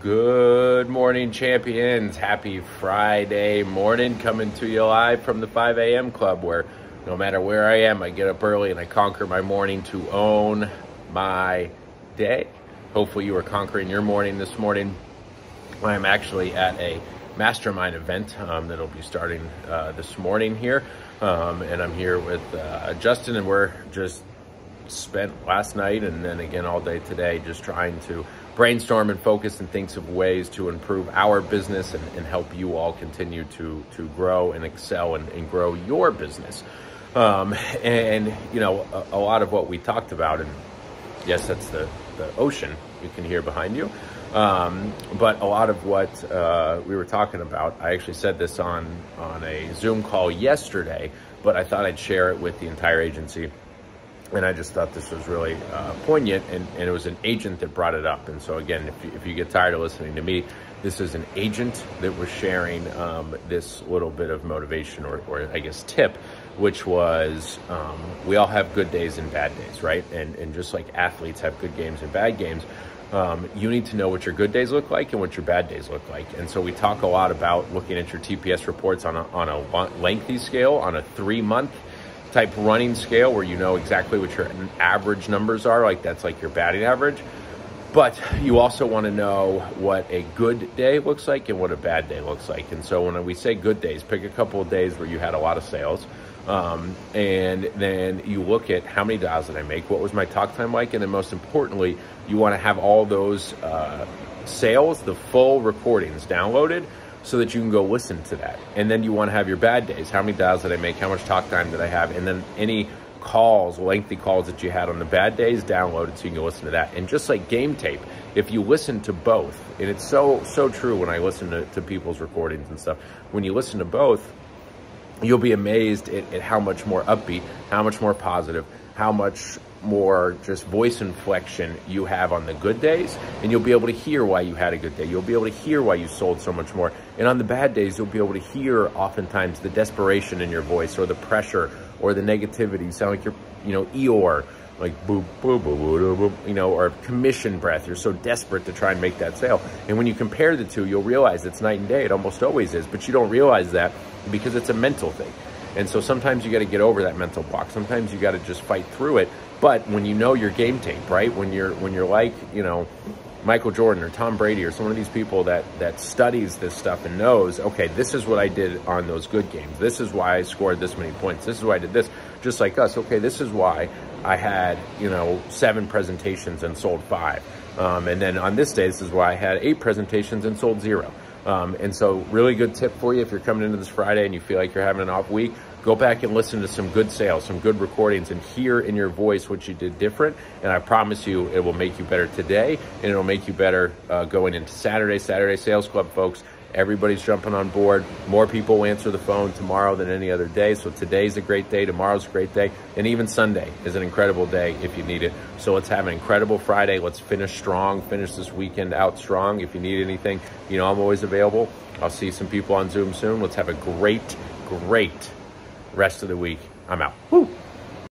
Good morning, champions. Happy Friday morning coming to you live from the 5 a.m. club where no matter where I am, I get up early and I conquer my morning to own my day. Hopefully, you are conquering your morning this morning. I'm actually at a mastermind event um, that'll be starting uh, this morning here. Um, and I'm here with uh, Justin, and we're just spent last night and then again all day today just trying to brainstorm and focus and think of ways to improve our business and, and help you all continue to to grow and excel and, and grow your business. Um, and you know, a, a, lot of what we talked about, and yes, that's the, the ocean you can hear behind you. Um, but a lot of what uh, we were talking about, I actually said this on on a Zoom call yesterday, but I thought I'd share it with the entire agency and I just thought this was really uh, poignant, and, and, it was an agent that brought it up. And so again, if you, if you get tired of listening to me, this is an agent that was sharing um, this little bit of motivation, or, or I guess tip, which was um, we all have good days and bad days, right? And and just like athletes have good games and bad games. Um, you need to know what your good days look like and what your bad days look like. And so we talk a lot about looking at your TPS reports on a, on a lengthy scale, on a three month type running scale where you know exactly what your average numbers are, like that's like your batting average. But you also want to know what a good day looks like and what a bad day looks like. And so when we say good days, pick a couple of days where you had a lot of sales. Um, and then you look at how many dials did I make? What was my talk time like? And then most importantly, you want to have all those uh, sales, the full recordings downloaded so that you can go listen to that. And then you want to have your bad days. How many dials did I make? How much talk time did I have? And then any calls, lengthy calls that you had on the bad days, download it so you can listen to that. And just like game tape, if you listen to both, and it's so, so true when I listen to, to people's recordings and stuff, when you listen to both, you'll be amazed at, at how much more upbeat, how much more positive, how much more just voice inflection you have on the good days and you'll be able to hear why you had a good day you'll be able to hear why you sold so much more and on the bad days you'll be able to hear oftentimes the desperation in your voice or the pressure or the negativity you sound like you're you know eeyore like boop, boop, boop, boop, boop, you know, or commission breath. You're so desperate to try and make that sale. And when you compare the two, you'll realize it's night and day. It almost always is, but you don't realize that because it's a mental thing. And so sometimes you got to get over that mental block. Sometimes you got to just fight through it. But when you know your game tape, right? When you're when you're like, you know, Michael Jordan or Tom Brady or some of these people that that studies this stuff and knows, okay, this is what I did on those good games. This is why I scored this many points. This is why I did this. Just like us, okay, this is why I had, you know, seven presentations and sold five. Um, and then on this day, this is why I had eight presentations and sold zero. Um, and so really good tip for you if you're coming into this Friday and you feel like you're having an off week, go back and listen to some good sales, some good recordings, and hear in your voice what you did different. And I promise you, it will make you better today, and it'll make you better uh, going into Saturday, Saturday Sales Club, folks. Everybody's jumping on board. More people answer the phone tomorrow than any other day. So today's a great day. Tomorrow's a great day. And even Sunday is an incredible day if you need it. So let's have an incredible Friday. Let's finish strong. Finish this weekend out strong. If you need anything, you know, I'm always available. I'll see some people on Zoom soon. Let's have a great, great rest of the week. I'm out. Woo.